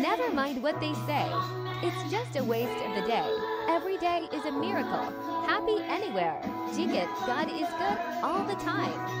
Never mind what they say. It's just a waste of the day. Every day is a miracle. Happy anywhere. GIGATT, God is good all the time.